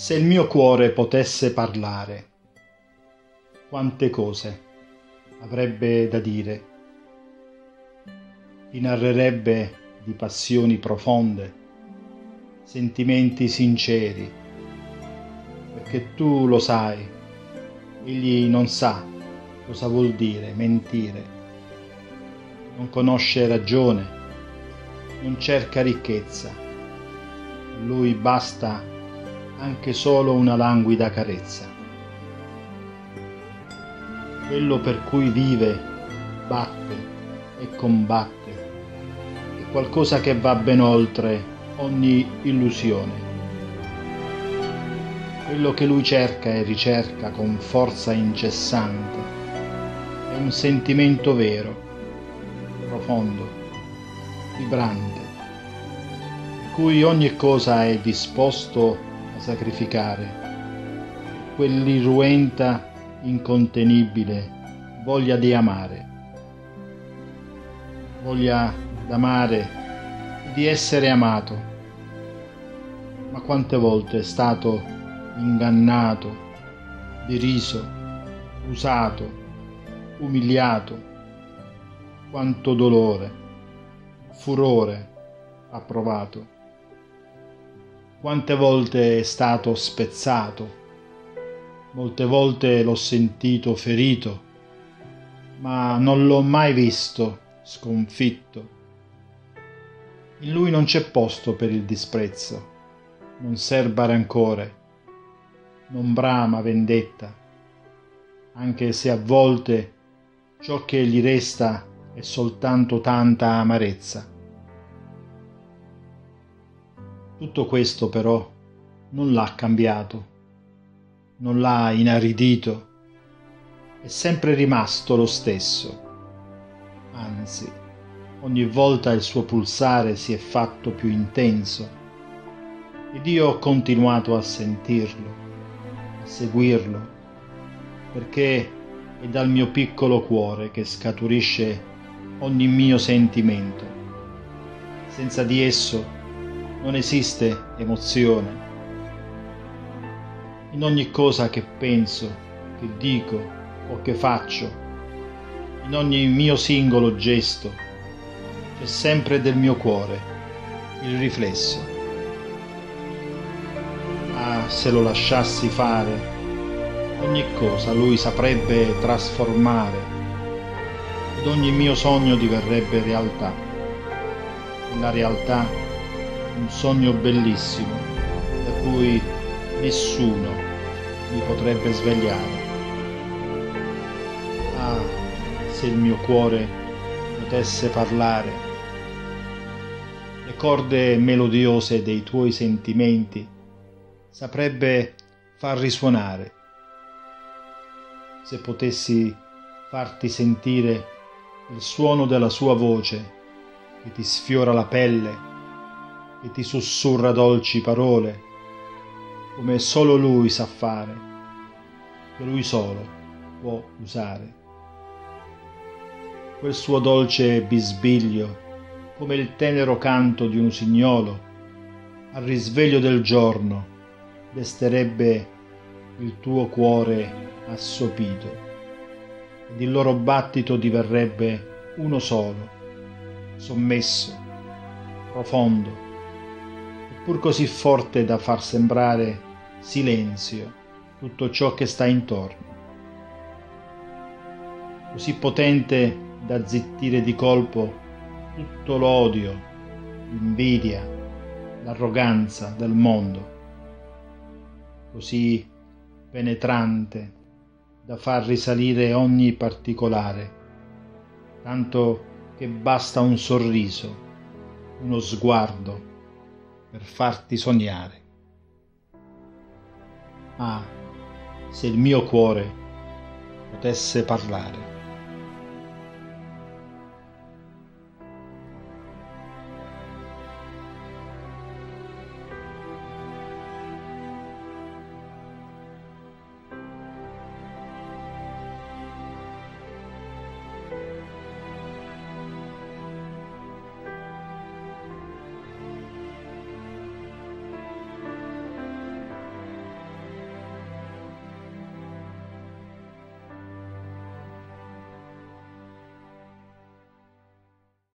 Se il mio cuore potesse parlare, quante cose avrebbe da dire. Ti narrerebbe di passioni profonde, sentimenti sinceri, perché tu lo sai, egli non sa cosa vuol dire mentire, non conosce ragione, non cerca ricchezza, lui basta anche solo una languida carezza. Quello per cui vive, batte e combatte, è qualcosa che va ben oltre ogni illusione. Quello che lui cerca e ricerca con forza incessante è un sentimento vero, profondo, vibrante, per cui ogni cosa è disposto a sacrificare. Quell'irruenta, incontenibile voglia di amare, voglia d'amare e di essere amato. Ma quante volte è stato ingannato, deriso, usato, umiliato, quanto dolore, furore ha provato quante volte è stato spezzato, molte volte l'ho sentito ferito, ma non l'ho mai visto sconfitto. In lui non c'è posto per il disprezzo, non serba rancore, non brama vendetta, anche se a volte ciò che gli resta è soltanto tanta amarezza. Tutto questo però non l'ha cambiato, non l'ha inaridito, è sempre rimasto lo stesso. Anzi, ogni volta il suo pulsare si è fatto più intenso ed io ho continuato a sentirlo, a seguirlo, perché è dal mio piccolo cuore che scaturisce ogni mio sentimento. Senza di esso non esiste emozione. In ogni cosa che penso, che dico o che faccio, in ogni mio singolo gesto, c'è sempre del mio cuore il riflesso. Ah, se lo lasciassi fare, ogni cosa lui saprebbe trasformare ed ogni mio sogno diverrebbe realtà. E la realtà un sogno bellissimo da cui nessuno mi potrebbe svegliare. Ah, se il mio cuore potesse parlare, le corde melodiose dei tuoi sentimenti saprebbe far risuonare. Se potessi farti sentire il suono della sua voce che ti sfiora la pelle e ti sussurra dolci parole, come solo lui sa fare, che lui solo può usare. Quel suo dolce bisbiglio, come il tenero canto di un usignolo, al risveglio del giorno desterebbe il tuo cuore assopito ed il loro battito diverrebbe uno solo, sommesso, profondo, pur così forte da far sembrare silenzio tutto ciò che sta intorno, così potente da zittire di colpo tutto l'odio, l'invidia, l'arroganza del mondo, così penetrante da far risalire ogni particolare, tanto che basta un sorriso, uno sguardo, per farti sognare. Ah, se il mio cuore potesse parlare.